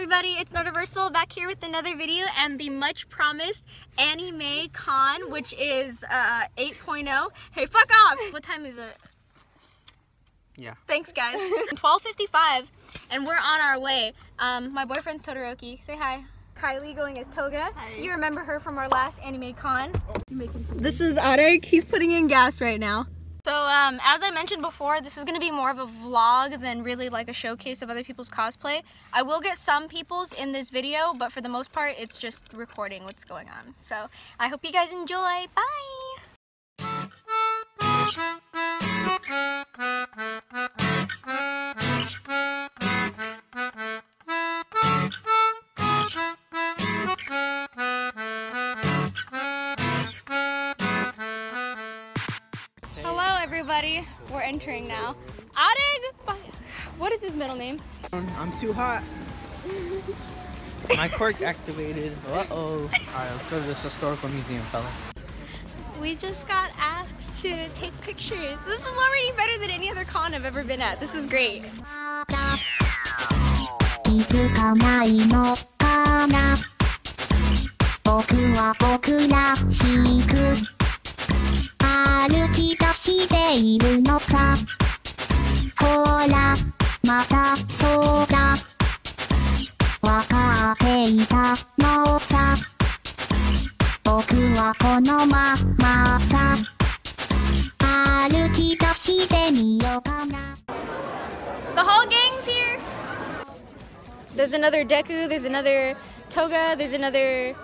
everybody, it's Nerdiversal back here with another video and the much promised Ani-Me Con, which is uh, 8.0. Hey, fuck off! What time is it? Yeah. Thanks, guys. 12.55 and we're on our way. Um, my boyfriend's Todoroki. Say hi. Kylie going as Toga. Hi. You remember her from our last Ani-Me Con. This is Arek. He's putting in gas right now. So, um, as I mentioned before, this is going to be more of a vlog than really like a showcase of other people's cosplay. I will get some people's in this video, but for the most part, it's just recording what's going on. So, I hope you guys enjoy. Bye! Everybody. We're entering now. Adig! What is his middle name? I'm too hot. My quirk activated. Uh oh. Alright, let's go to this historical museum, fella. We just got asked to take pictures. This is already better than any other con I've ever been at. This is great. いるのさほらまたそうだわかっていたのさ僕はこのままさ歩き出してみようかな The whole gang's here! There's another Deku, there's another Toga, there's another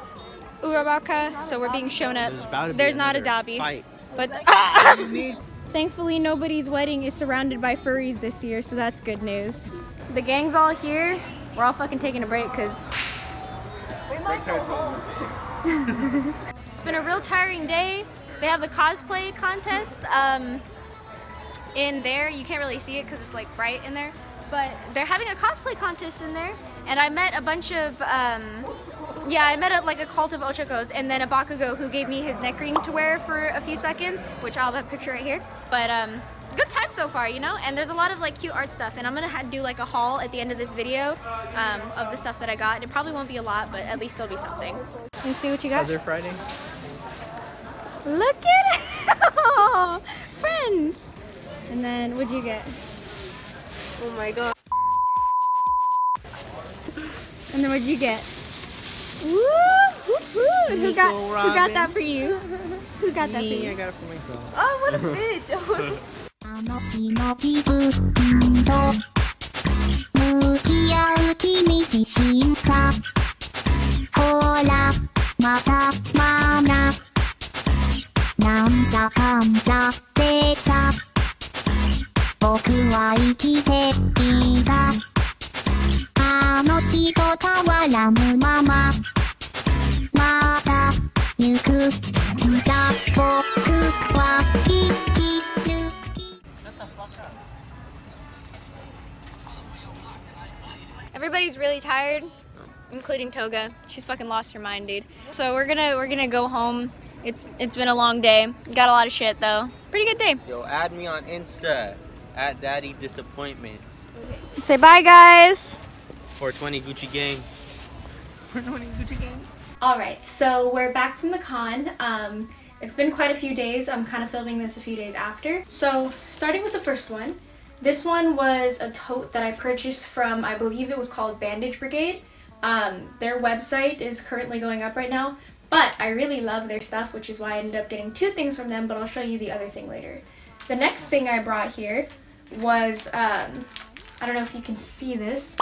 Uraraka, so we're being shown up. There's, be there's not a Dabi. Fight. But. thankfully nobody's wedding is surrounded by furries this year, so that's good news. The gang's all here. We're all fucking taking a break because it's been a real tiring day. They have the cosplay contest um, in there. You can't really see it because it's like bright in there. But they're having a cosplay contest in there. And I met a bunch of, um, yeah, I met a, like a cult of Ochakos and then a Bakugo who gave me his neck ring to wear for a few seconds, which I'll have a picture right here. But um, good time so far, you know? And there's a lot of like cute art stuff. And I'm gonna ha- do like a haul at the end of this video um, of the stuff that I got. It probably won't be a lot, but at least there'll be something. Let me see what you got. Other Friday? Look at it! Oh, friends! And then, what'd you get? Oh my god. And then what'd you get? Woo! Woo! woo. Who got, Nico who got Robin. that for you? Who got that for Me, I you? got it for myself. Oh, what a bitch. あの日の自分と向き合う君自身さほらまたまななんだかんだでさ 僕は生きていたあの日と変わらぬまままた行くんだ僕は生きる Everybody's really tired, including Toga. She's fucking lost her mind, dude. So we're gonna we're gonna go home. It's it's been a long day. Got a lot of shit though. Pretty good day. Yo, add me on Insta at Daddy Disappointment. Say bye, guys. 420 Gucci Gang. 420 Gucci Gang. All right, so we're back from the con. Um, it's been quite a few days. I'm kind of filming this a few days after. So, starting with the first one, this one was a tote that I purchased from, I believe it was called Bandage Brigade. Um, their website is currently going up right now, but I really love their stuff, which is why I ended up getting two things from them, but I'll show you the other thing later. The next thing I brought here was, um, I don't know if you can see this,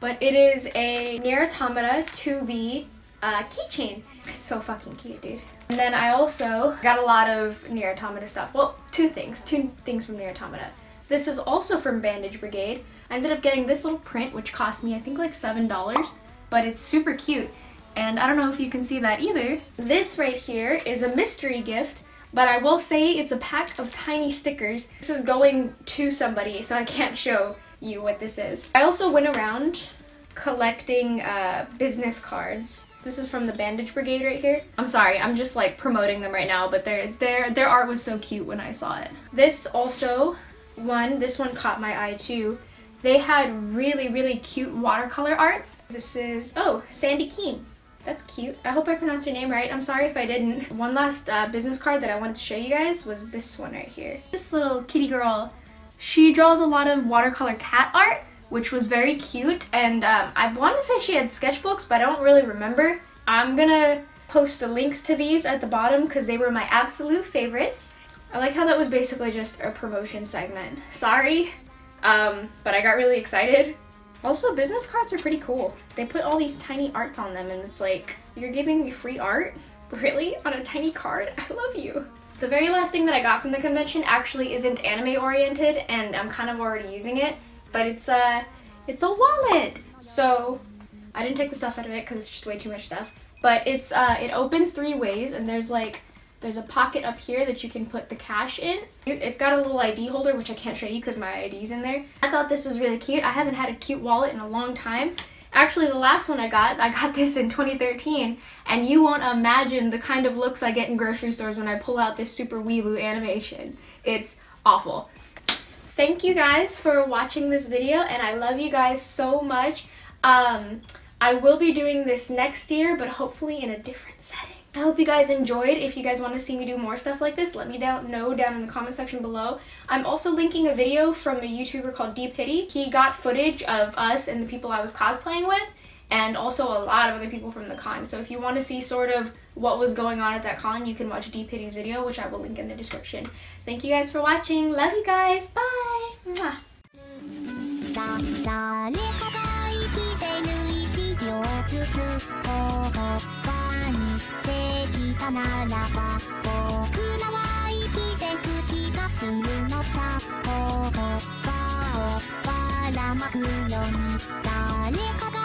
but it is a Nier Automata 2B uh, keychain. It's so fucking cute, dude. And then I also got a lot of Nier Automata stuff. Well, two things. Two things from Nier Automata. This is also from Bandage Brigade. I ended up getting this little print, which cost me, I think, like $7, but it's super cute. And I don't know if you can see that either. This right here is a mystery gift, but I will say it's a pack of tiny stickers. This is going to somebody, so I can't show you what this is. I also went around collecting uh, business cards. This is from the Bandage Brigade right here. I'm sorry, I'm just like promoting them right now, but their their their art was so cute when I saw it. This also one, this one caught my eye too. They had really, really cute watercolor arts. This is, oh, Sandy Keen. That's cute. I hope I pronounced your name right. I'm sorry if I didn't. One last uh, business card that I wanted to show you guys was this one right here. This little kitty girl, she draws a lot of watercolor cat art, which was very cute. And um, I want to say she had sketchbooks, but I don't really remember. I'm gonna post the links to these at the bottom because they were my absolute favorites. I like how that was basically just a promotion segment. Sorry, um, but I got really excited. Also, business cards are pretty cool. They put all these tiny arts on them and it's like, you're giving me free art? Really? On a tiny card? I love you. The very last thing that I got from the convention actually isn't anime oriented and I'm kind of already using it, but it's a, it's a wallet. So I didn't take the stuff out of it because it's just way too much stuff. But it's uh, it opens three ways and there's like there's a pocket up here that you can put the cash in. It's got a little ID holder, which I can't show you because my ID's in there. I thought this was really cute. I haven't had a cute wallet in a long time. Actually, the last one I got, I got this in 2013, and you won't imagine the kind of looks I get in grocery stores when I pull out this super weeboo animation. It's awful. Thank you guys for watching this video, and I love you guys so much. Um, I will be doing this next year, but hopefully in a different setting. I hope you guys enjoyed. If you guys want to see me do more stuff like this, let me down know down in the comment section below. I'm also linking a video from a YouTuber called D-Piddy. He got footage of us and the people I was cosplaying with, and also a lot of other people from the con. So if you want to see sort of what was going on at that con, you can watch D-Piddy's video, which I will link in the description. Thank you guys for watching. Love you guys. Bye! Mwah. たならば僕らは生きてく気がするのさ。言葉をばらまくように誰かが